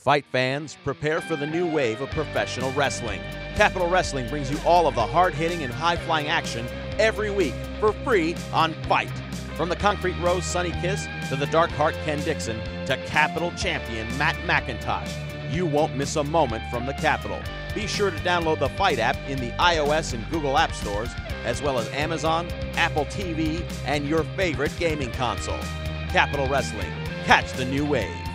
Fight fans, prepare for the new wave of professional wrestling. Capitol Wrestling brings you all of the hard hitting and high flying action every week for free on FITE. From the Concrete Rose Sonny Kiss to the Dark Heart Ken Dixon to Capitol Champion Matt McIntosh, you won't miss a moment from the Capitol. Be sure to download the FITE app in the iOS and Google App Stores, as well as Amazon, Apple TV, and your favorite gaming console. Capitol Wrestling. Catch the new wave.